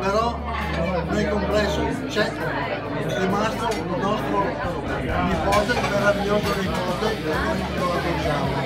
però nel complesso c'è rimasto il nostro nipote, il meraviglioso nipote che noi lo conosciamo.